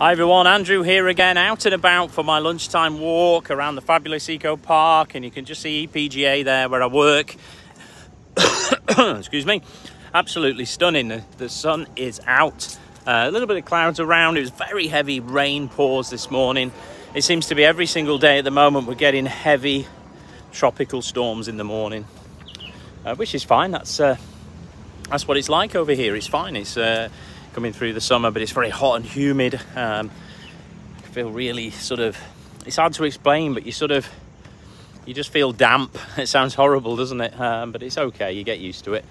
Hi everyone, Andrew here again, out and about for my lunchtime walk around the fabulous Eco Park and you can just see EPGA there where I work. Excuse me. Absolutely stunning. The, the sun is out. Uh, a little bit of clouds around. It was very heavy rain pours this morning. It seems to be every single day at the moment we're getting heavy tropical storms in the morning, uh, which is fine. That's uh, that's what it's like over here. It's fine. It's uh, coming through the summer, but it's very hot and humid. Um, I feel really sort of, it's hard to explain, but you sort of, you just feel damp. It sounds horrible, doesn't it? Um, but it's okay, you get used to it.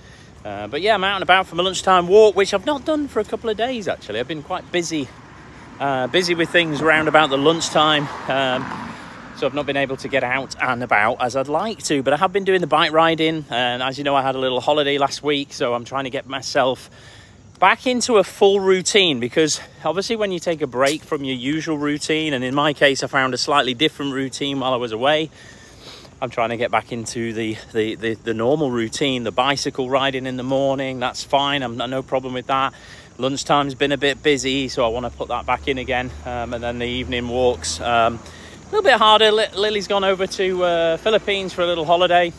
Uh, but yeah, I'm out and about for my lunchtime walk, which I've not done for a couple of days actually. I've been quite busy, uh, busy with things around about the lunchtime. Um, so I've not been able to get out and about as I'd like to, but I have been doing the bike riding. And as you know, I had a little holiday last week, so I'm trying to get myself back into a full routine because obviously when you take a break from your usual routine and in my case I found a slightly different routine while I was away I'm trying to get back into the the, the, the normal routine the bicycle riding in the morning that's fine I'm no problem with that. Lunchtime's been a bit busy so I want to put that back in again um, and then the evening walks um, a little bit harder. Lily's gone over to uh, Philippines for a little holiday.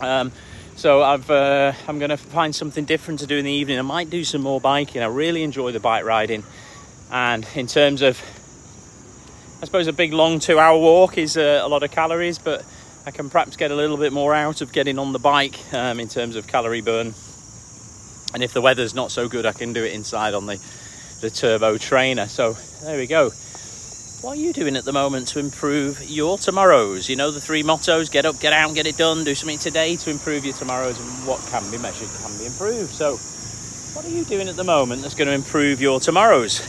Um, so I've, uh, I'm going to find something different to do in the evening. I might do some more biking. I really enjoy the bike riding. And in terms of, I suppose a big long two hour walk is uh, a lot of calories, but I can perhaps get a little bit more out of getting on the bike um, in terms of calorie burn. And if the weather's not so good, I can do it inside on the, the turbo trainer. So there we go. What are you doing at the moment to improve your tomorrows? You know the three mottos get up, get out, get it done. Do something today to improve your tomorrows, and what can be measured can be improved. So, what are you doing at the moment that's going to improve your tomorrows?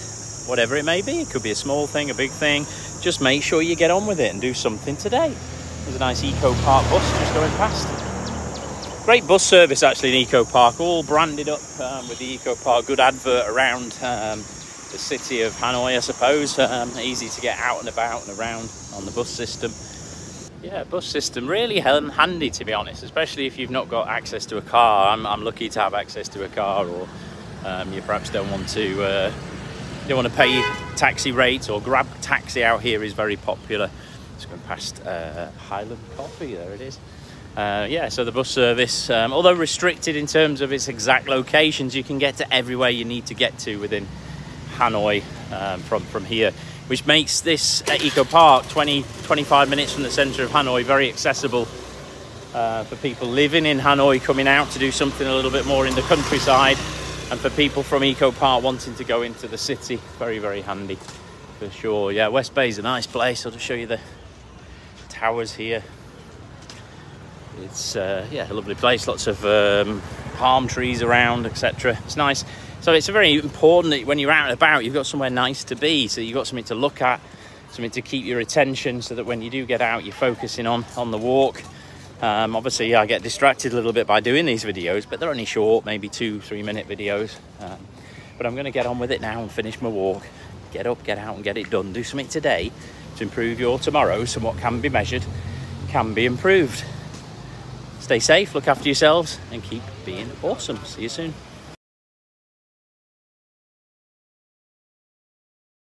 Whatever it may be, it could be a small thing, a big thing. Just make sure you get on with it and do something today. There's a nice Eco Park bus just going past. Great bus service actually in Eco Park, all branded up um, with the Eco Park. Good advert around. Um, the city of Hanoi, I suppose. Um, easy to get out and about and around on the bus system. Yeah, bus system really handy to be honest, especially if you've not got access to a car. I'm, I'm lucky to have access to a car, or um, you perhaps don't want to uh, don't want to pay taxi rates or grab taxi out here is very popular. It's going past uh, Highland Coffee. There it is. Uh, yeah, so the bus service, um, although restricted in terms of its exact locations, you can get to everywhere you need to get to within Hanoi um, from, from here, which makes this Eco Park 20, 25 minutes from the centre of Hanoi very accessible uh, for people living in Hanoi coming out to do something a little bit more in the countryside and for people from Eco Park wanting to go into the city. Very, very handy for sure. Yeah, West Bay is a nice place. I'll just show you the towers here. It's uh, yeah, a lovely place. Lots of um, palm trees around, etc. It's nice. So it's very important that when you're out and about, you've got somewhere nice to be. So you've got something to look at, something to keep your attention so that when you do get out, you're focusing on, on the walk. Um, obviously, I get distracted a little bit by doing these videos, but they're only short, maybe two, three minute videos. Um, but I'm going to get on with it now and finish my walk. Get up, get out and get it done. Do something today to improve your tomorrow. So what can be measured can be improved. Stay safe, look after yourselves and keep being awesome. See you soon.